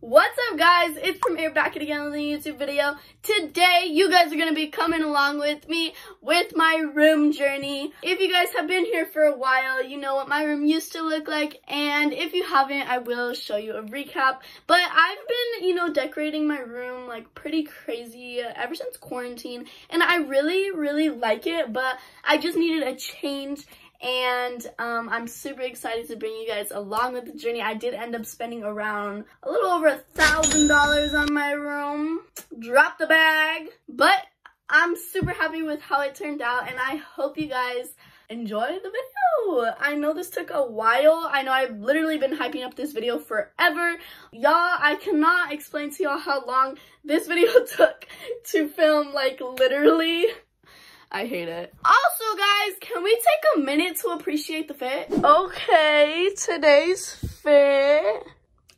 What's up guys? It's Prymrr back again with a YouTube video. Today you guys are going to be coming along with me with my room journey. If you guys have been here for a while, you know what my room used to look like and if you haven't, I will show you a recap. But I've been, you know, decorating my room like pretty crazy ever since quarantine and I really, really like it but I just needed a change and um, I'm super excited to bring you guys along with the journey. I did end up spending around a little over a thousand dollars on my room. Drop the bag, but I'm super happy with how it turned out and I hope you guys enjoy the video. I know this took a while. I know I've literally been hyping up this video forever. Y'all, I cannot explain to y'all how long this video took to film, like literally. I hate it. Also, guys, can we take a minute to appreciate the fit? Okay, today's fit.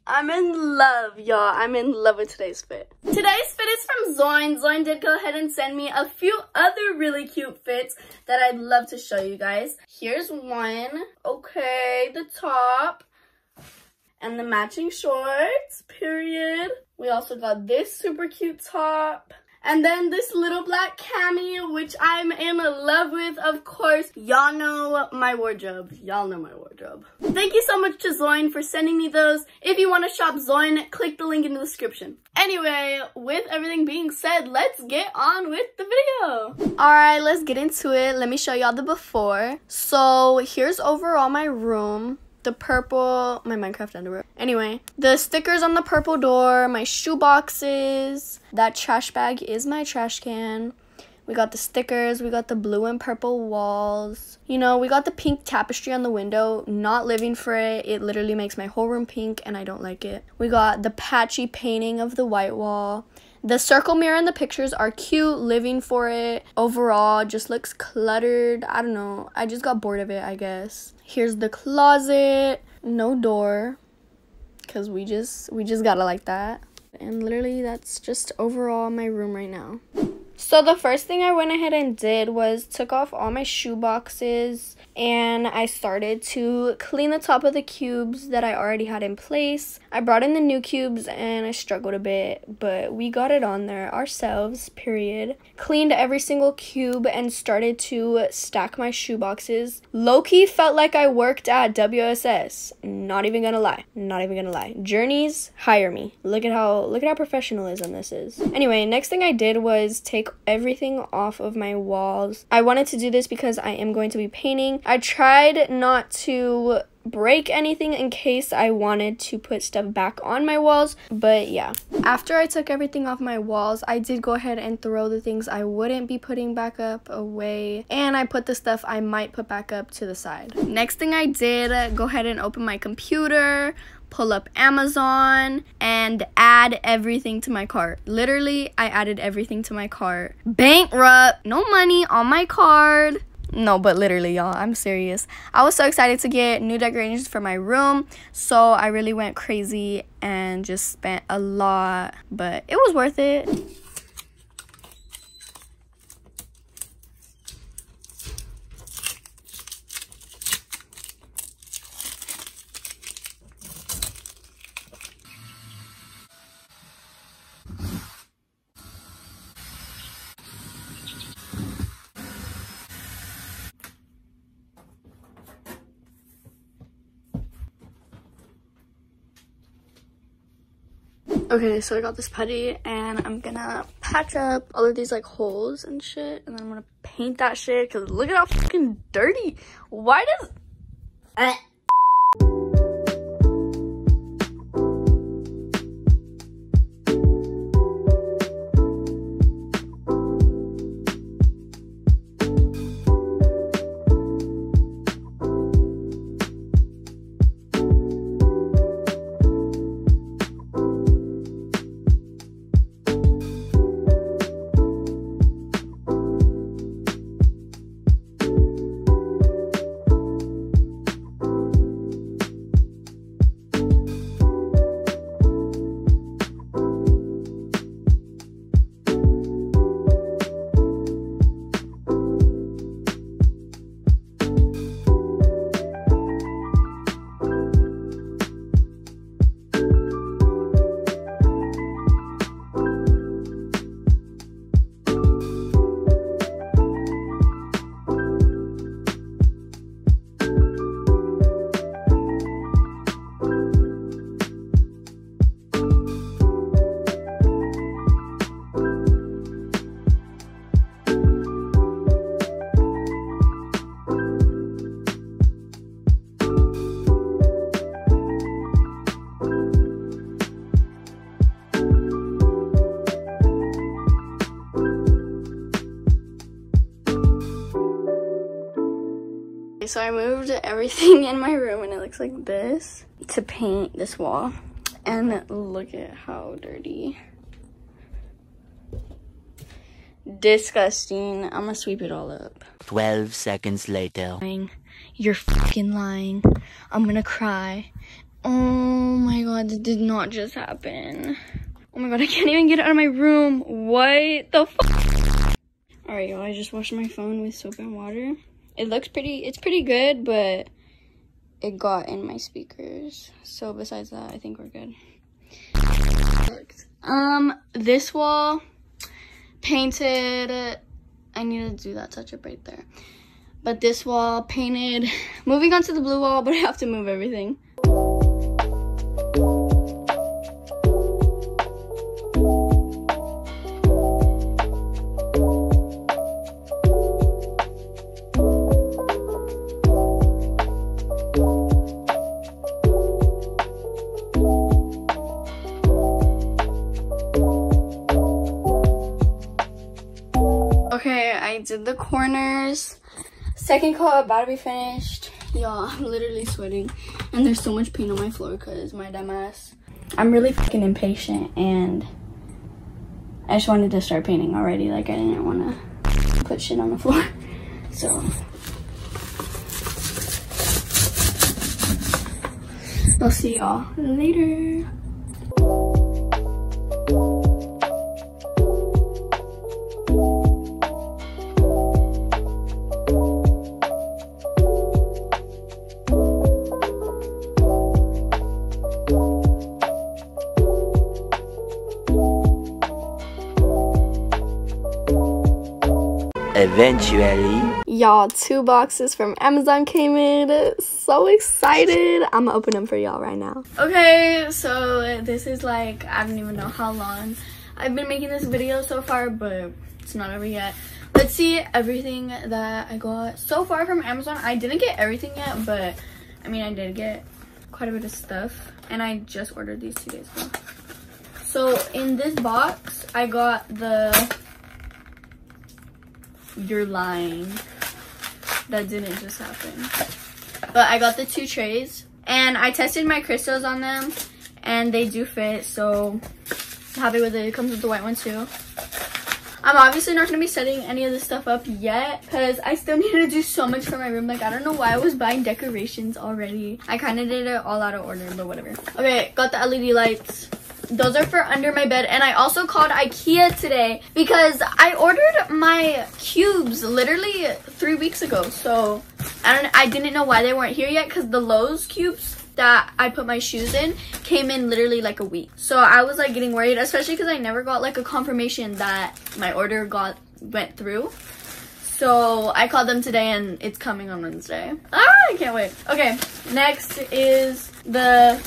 I'm in love, y'all. I'm in love with today's fit. Today's fit is from Yoins. Yoins did go ahead and send me a few other really cute fits that I'd love to show you guys. Here's one. Okay, the top and the matching shorts, period. We also got this super cute top and then this little black cami, which I'm in love with, of course. Y'all know my wardrobe. Y'all know my wardrobe. Thank you so much to Yoins for sending me those. If you want to shop Yoins, click the link in the description. Anyway, with everything being said, let's get on with the video. Alright, let's get into it. Let me show y'all the before. So here's overall my room the purple, my Minecraft underwear. Anyway, the stickers on the purple door, my shoe boxes, that trash bag is my trash can. We got the stickers, we got the blue and purple walls. You know, we got the pink tapestry on the window. Not living for it. It literally makes my whole room pink and I don't like it. We got the patchy painting of the white wall. The circle mirror and the pictures are cute, living for it. Overall, just looks cluttered. I don't know. I just got bored of it, I guess. Here's the closet. No door. Cause we just we just gotta like that. And literally that's just overall my room right now. So the first thing I went ahead and did was took off all my shoe boxes and I started to clean the top of the cubes that I already had in place. I brought in the new cubes and I struggled a bit, but we got it on there ourselves, period. Cleaned every single cube and started to stack my shoe boxes. Low-key felt like I worked at WSS. Not even gonna lie. Not even gonna lie. Journeys, hire me. Look at how look at how professionalism this is. Anyway, next thing I did was take everything off of my walls. I wanted to do this because I am going to be painting. I tried not to break anything in case I wanted to put stuff back on my walls but yeah after I took everything off my walls I did go ahead and throw the things I wouldn't be putting back up away and I put the stuff I might put back up to the side next thing I did uh, go ahead and open my computer pull up Amazon and add everything to my cart. Literally, I added everything to my cart. Bankrupt, no money on my card. No, but literally, y'all, I'm serious. I was so excited to get new decorations for my room, so I really went crazy and just spent a lot, but it was worth it. Okay, so I got this putty and I'm gonna patch up all of these like holes and shit and then I'm gonna paint that shit because look at how fucking dirty. Why does... Uh I moved everything in my room and it looks like this to paint this wall. And look at how dirty. Disgusting. I'm gonna sweep it all up. 12 seconds later. You're fucking lying. I'm gonna cry. Oh my god, this did not just happen. Oh my god, I can't even get out of my room. What the fuck? Alright, y'all, I just washed my phone with soap and water. It looks pretty, it's pretty good, but it got in my speakers. So besides that, I think we're good. Um, this wall, painted, I need to do that touch up right there. But this wall, painted, moving on to the blue wall, but I have to move everything. Corners. Second coat about to be finished. Y'all, I'm literally sweating. And there's so much paint on my floor because my dumbass. I'm really fucking impatient and I just wanted to start painting already. Like I didn't want to put shit on the floor. So. I'll see y'all later. Eventually. Y'all, two boxes from Amazon came in. So excited. I'm gonna open them for y'all right now. Okay, so this is like, I don't even know how long I've been making this video so far, but it's not over yet. Let's see everything that I got so far from Amazon. I didn't get everything yet, but I mean, I did get quite a bit of stuff. And I just ordered these two days ago. So in this box, I got the you're lying. That didn't just happen. But I got the two trays and I tested my crystals on them and they do fit. So happy with it. It comes with the white one too. I'm obviously not going to be setting any of this stuff up yet because I still need to do so much for my room. Like, I don't know why I was buying decorations already. I kind of did it all out of order, but whatever. Okay, got the LED lights those are for under my bed and i also called ikea today because i ordered my cubes literally three weeks ago so i don't i didn't know why they weren't here yet because the Lowe's cubes that i put my shoes in came in literally like a week so i was like getting worried especially because i never got like a confirmation that my order got went through so I called them today and it's coming on Wednesday. Ah, I can't wait. Okay, next is the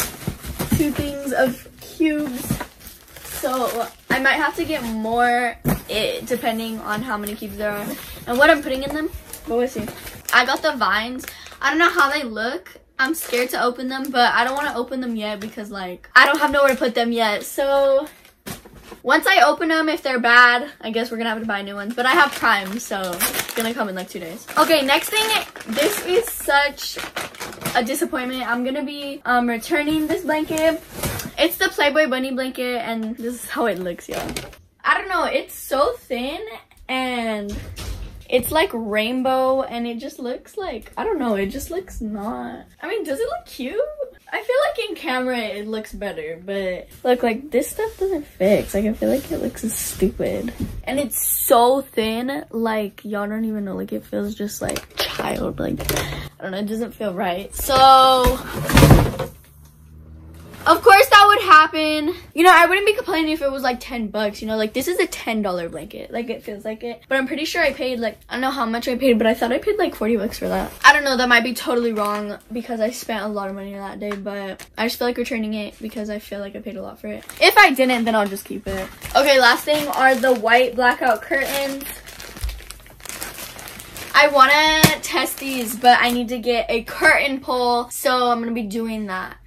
two things of cubes. So I might have to get more it, depending on how many cubes there are and what I'm putting in them. But we'll see. I got the vines. I don't know how they look. I'm scared to open them, but I don't want to open them yet because like I don't have nowhere to put them yet. So once I open them, if they're bad, I guess we're gonna have to buy new ones. But I have Prime, so it's gonna come in like two days. Okay, next thing, this is such a disappointment. I'm gonna be um, returning this blanket it's the Playboy Bunny blanket and this is how it looks, y'all. I don't know, it's so thin and it's like rainbow and it just looks like, I don't know, it just looks not, I mean, does it look cute? I feel like in camera it looks better, but look, like this stuff doesn't fix. Like I feel like it looks stupid. And it's so thin, like y'all don't even know, like it feels just like child, like, I don't know, it doesn't feel right. So, of course would happen. You know, I wouldn't be complaining if it was like 10 bucks, you know, like this is a $10 blanket. Like it feels like it. But I'm pretty sure I paid like, I don't know how much I paid, but I thought I paid like 40 bucks for that. I don't know, that might be totally wrong because I spent a lot of money that day, but I just feel like returning it because I feel like I paid a lot for it. If I didn't, then I'll just keep it. Okay, last thing are the white blackout curtains. I want to test these, but I need to get a curtain pole, so I'm going to be doing that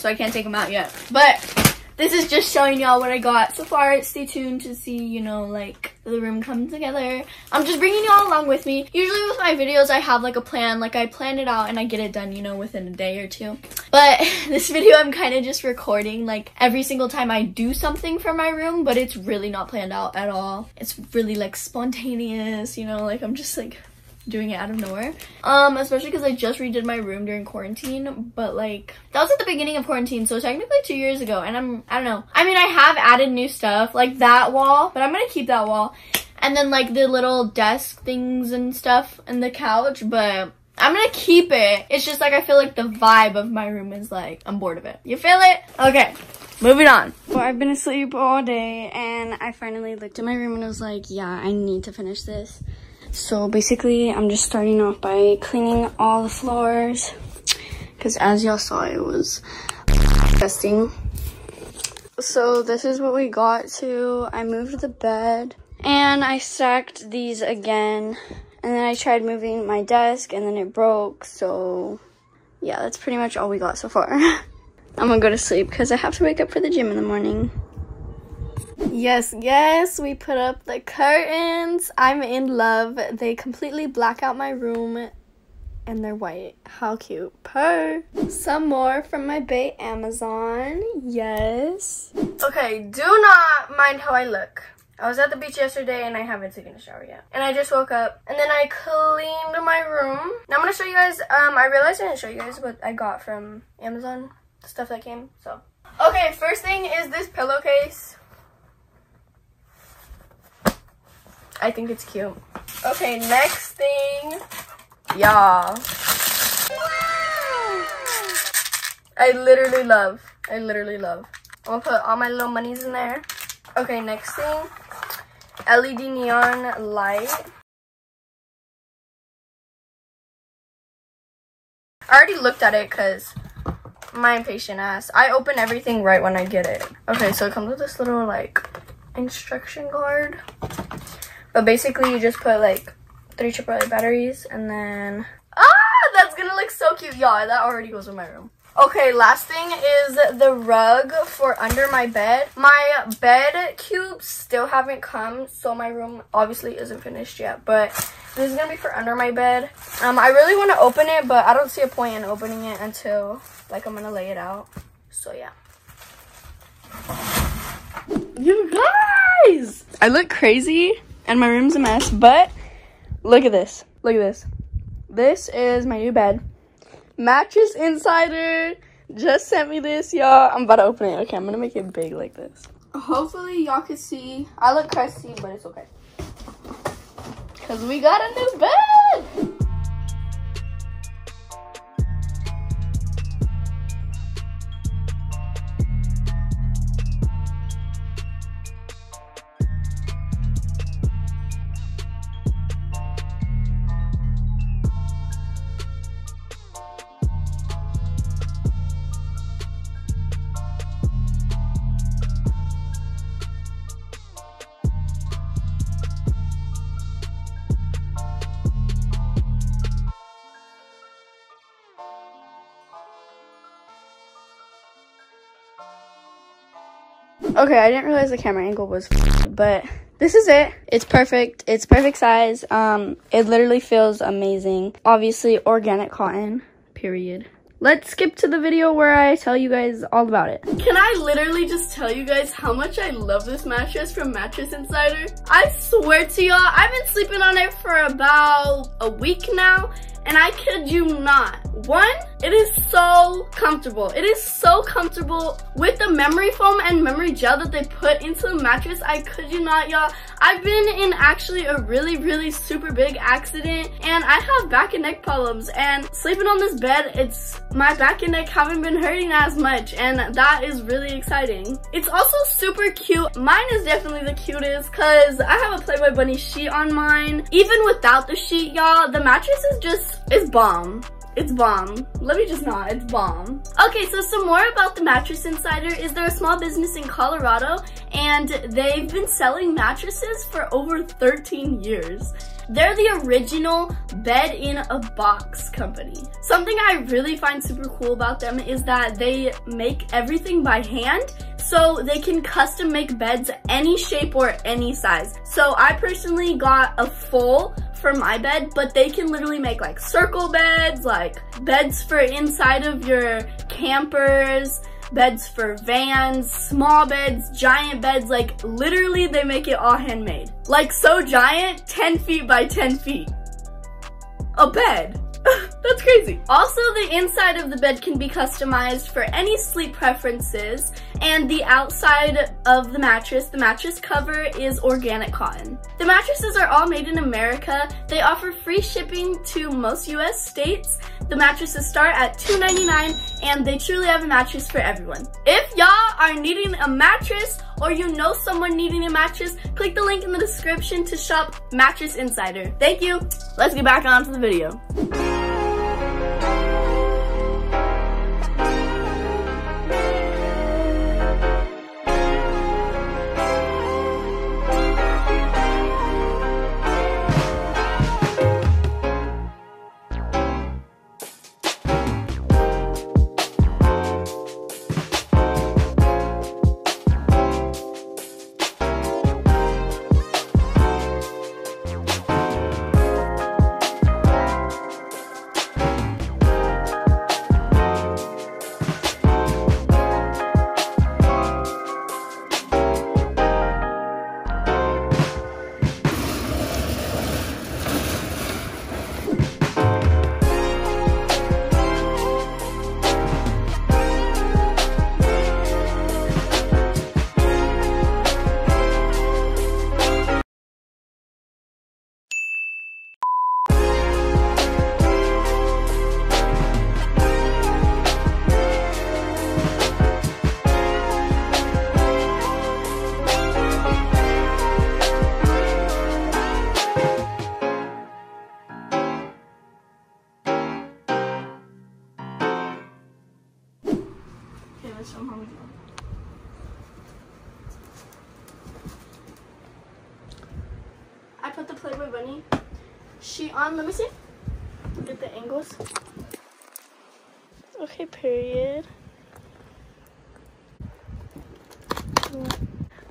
so I can't take them out yet. But this is just showing y'all what I got so far. Stay tuned to see, you know, like the room come together. I'm just bringing you all along with me. Usually with my videos, I have like a plan, like I plan it out and I get it done, you know, within a day or two. But this video, I'm kind of just recording like every single time I do something for my room, but it's really not planned out at all. It's really like spontaneous, you know, like I'm just like doing it out of nowhere. Um, especially because I just redid my room during quarantine, but like that was at the beginning of quarantine, so technically two years ago. And I'm I don't know. I mean, I have added new stuff like that wall, but I'm gonna keep that wall, and then like the little desk things and stuff and the couch, but. I'm gonna keep it. It's just like I feel like the vibe of my room is like I'm bored of it. You feel it? Okay. Moving on. Well, I've been asleep all day and I finally looked at my room and I was like, yeah, I need to finish this. So basically, I'm just starting off by cleaning all the floors. Because as y'all saw, it was disgusting. So this is what we got to. I moved the bed. And I stacked these again. And then I tried moving my desk and then it broke. So yeah, that's pretty much all we got so far. I'm gonna go to sleep because I have to wake up for the gym in the morning. Yes, yes, we put up the curtains. I'm in love. They completely black out my room and they're white. How cute. Purr. Some more from my Bay Amazon. Yes. Okay, do not mind how I look. I was at the beach yesterday and I haven't taken a shower yet. And I just woke up and then I cleaned my room. Now I'm gonna show you guys, um, I realized I didn't show you guys what I got from Amazon, the stuff that came, so. Okay, first thing is this pillowcase. I think it's cute. Okay, next thing. Yeah. I literally love. I literally love. I'm gonna put all my little monies in there. Okay, next thing. LED neon light. I already looked at it because my impatient ass. I open everything right when I get it. Okay, so it comes with this little like instruction card. But basically, you just put like three AAA batteries and then... Ah, that's gonna look so cute. Y'all, that already goes in my room. Okay, last thing is the rug for under my bed. My bed cubes still haven't come, so my room obviously isn't finished yet. But this is gonna be for under my bed. Um, I really want to open it, but I don't see a point in opening it until like I'm gonna lay it out. So yeah. You guys! I look crazy and my room's a mess, but look at this. Look at this. This is my new bed. Mattress Insider just sent me this, y'all. I'm about to open it. Okay, I'm gonna make it big like this. Hopefully y'all can see. I look crusty, but it's okay. Cause we got a new bed. Okay, I didn't realize the camera angle was, but this is it. It's perfect. It's perfect size. Um, it literally feels amazing. Obviously, organic cotton, period. Let's skip to the video where I tell you guys all about it. Can I literally just tell you guys how much I love this mattress from Mattress Insider? I swear to y'all, I've been sleeping on it for about a week now and I kid you not. One, it is so comfortable. It is so comfortable with the memory foam and memory gel that they put into the mattress. I kid you not, y'all. I've been in actually a really, really super big accident and I have back and neck problems and sleeping on this bed, it's my back and neck haven't been hurting as much and that is really exciting. It's also super cute. Mine is definitely the cutest because I have a Playboy Bunny sheet on mine. Even without the sheet, y'all, the mattress is just it's bomb. It's bomb. Let me just not, it's bomb. Okay, so some more about the Mattress Insider is they're a small business in Colorado and they've been selling mattresses for over 13 years. They're the original bed in a box company. Something I really find super cool about them is that they make everything by hand. so they can custom make beds any shape or any size. So I personally got a full for my bed, but they can literally make like circle beds, like beds for inside of your campers, beds for vans, small beds, giant beds, like literally they make it all handmade. Like so giant, 10 feet by 10 feet. A bed. That's crazy. Also, the inside of the bed can be customized for any sleep preferences, and the outside of the mattress, the mattress cover is organic cotton. The mattresses are all made in America. They offer free shipping to most US states. The mattresses start at $2.99, and they truly have a mattress for everyone. If y'all are needing a mattress or you know someone needing a mattress, click the link in the description to shop Mattress Insider. Thank you. Let's get back on to the video.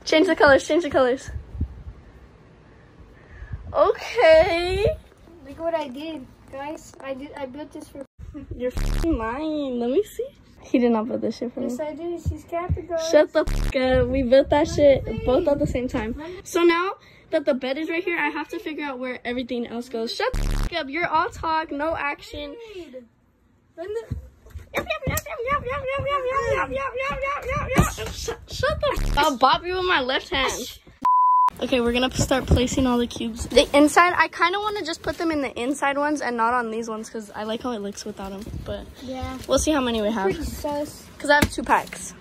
Change the colors, change the colors. Okay. Look what I did, guys. I did. I built this for. You're f***ing lying. Let me see. He did not build this shit for me. Yes, I did. She's guys. Shut the fuck up. Uh, we built that shit both at the same time. So now that the bed is right here, I have to figure out where everything else goes. Shut the fuck up. You're all talk, no action. When the- Shut, shut the f- I'll bop you with my left hand. Okay, we're gonna start placing all the cubes. The inside, I kind of want to just put them in the inside ones and not on these ones because I like how it looks without them. But Yeah. we'll see how many we have. Because I have two packs.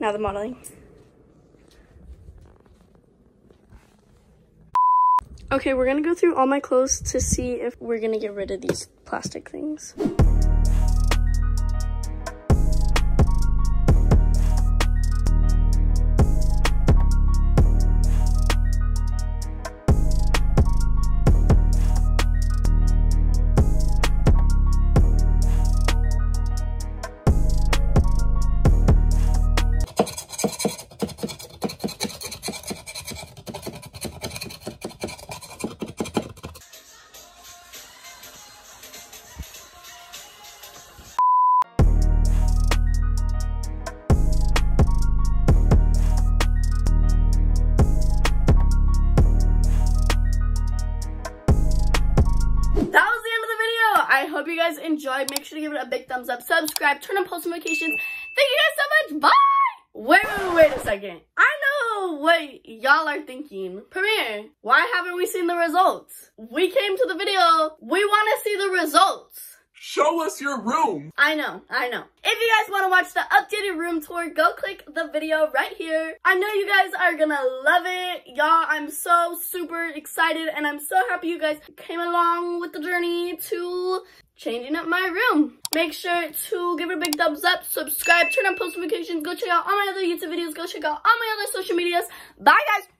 Now the modeling. Okay, we're gonna go through all my clothes to see if we're gonna get rid of these plastic things. Subscribe, turn on post notifications. Thank you guys so much. Bye. Wait, wait, wait a second. I know what y'all are thinking. Prymrr, why haven't we seen the results? We came to the video. We want to see the results. Show us your room. I know, I know. If you guys want to watch the updated room tour, go click the video right here. I know you guys are gonna love it. Y'all, I'm so super excited and I'm so happy you guys came along with the journey to changing up my room. Make sure to give it a big thumbs up, subscribe, turn on post notifications, go check out all my other YouTube videos, go check out all my other social medias. Bye guys!